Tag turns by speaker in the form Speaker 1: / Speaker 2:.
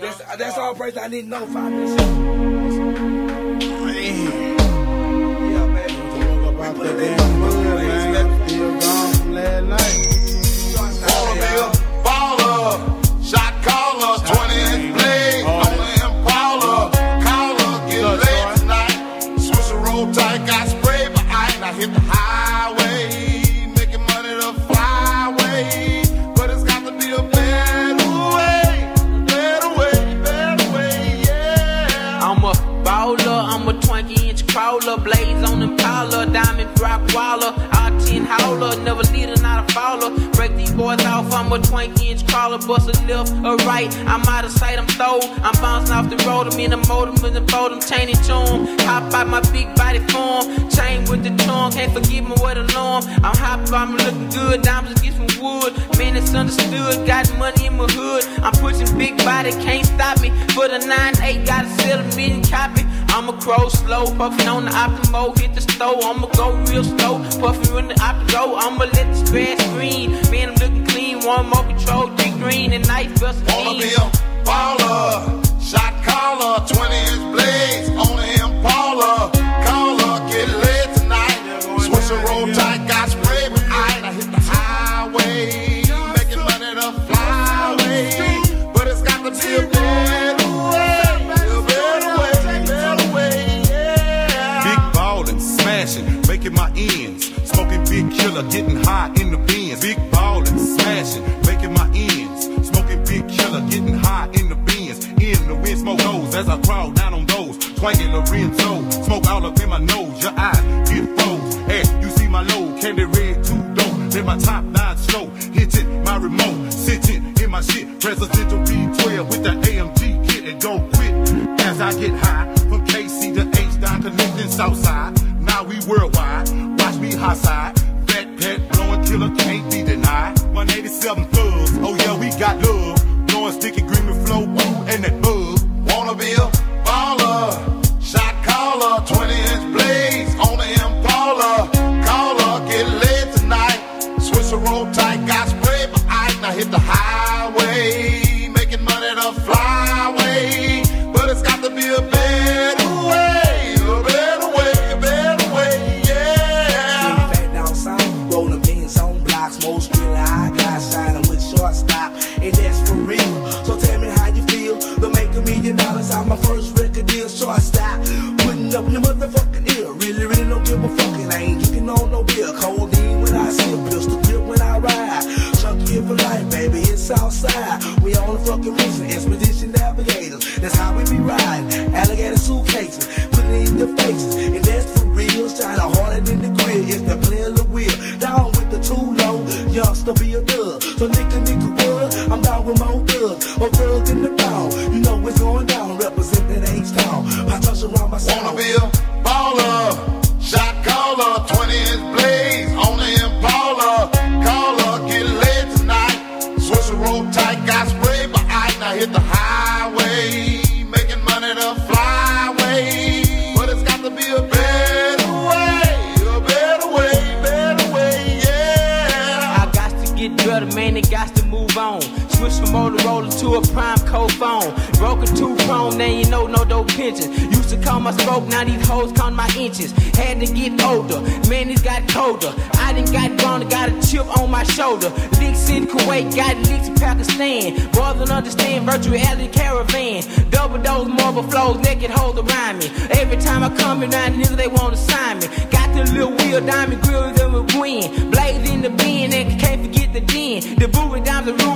Speaker 1: That's, that's all praise I need to know. Five minutes.
Speaker 2: Man.
Speaker 1: Yeah, baby.
Speaker 2: Woke up out the man.
Speaker 3: I'm a baller, I'm a 20 inch crawler, blaze on Impala, diamond rock waller, all 10 howler, never leader, not a follower. Break these boys off, I'm a 20 inch crawler, bust a left or right. I'm out of sight, I'm throw. I'm bouncing off the road, I'm in the motor, with the boat, I'm chaining to 'em. Hop out my big body form, chain with the tongue, can't forgive me what alarm. I'm hot, I'm looking good, diamonds get some wood. Man, it's understood, got money in my hood. I'm pushing big body, can't For the 9-8, gotta sell a million copy. I'ma crow slow, puffin' on the optimo, hit the stove. I'ma go real slow, puffin' when the optimo. I'ma let the grass green. Man, I'm looking clean, one more control, three green and nice
Speaker 4: Wanna be a baller,
Speaker 5: smashing, making my ends. Smoking big killer, getting high in the bins. Big ballin', smashing, making my ends. Smoking big killer, getting high in the bins. In the wind, smoke those as I crawl down on those. Twanging Lorenzo, smoke all up in my nose. Your eyes get froze. Hey, you see my low, candy red, too dope. Then my top nine slow, hitting my remote, sitting in my shit. Presidential B12 with the AMG kit and don't quit as I get high. From KC to H down connecting Southside. Now we worldwide. Watch me high side. Fat Pat blowing killer can't be denied. 187 thugs. Oh yeah, we got love. Blowing sticky green and flow, and that
Speaker 1: fucking mission, expedition navigators. That's how we be riding. Alligator suitcases, putting it in your faces, and that's for real. Shine harder than the grill. It's the player the wheel. Down with the too low, youngster be a thug. So nigga, nigga, what? I'm down with more thugs, more thugs in the town. You know what's going down, representing H-Town. I touch around my
Speaker 4: Wanna be a hit the highway, got to
Speaker 3: move on. Switch from Motorola to a prime cold phone. Broke a two prone, now you know no dope pension. Used to call my smoke, now these hoes count my inches. Had to get older, man, it's got colder. I done got gone, got a chip on my shoulder. Licks in Kuwait, got licks in Pakistan. Brother understand virtual reality caravan. Double dose marble flows, naked hold around me. Every time I come around, niggas they want to sign me. Got the little wheel, diamond grill, them a win. Blaze in the bin, and can't forget the den. The booty dimes the roof.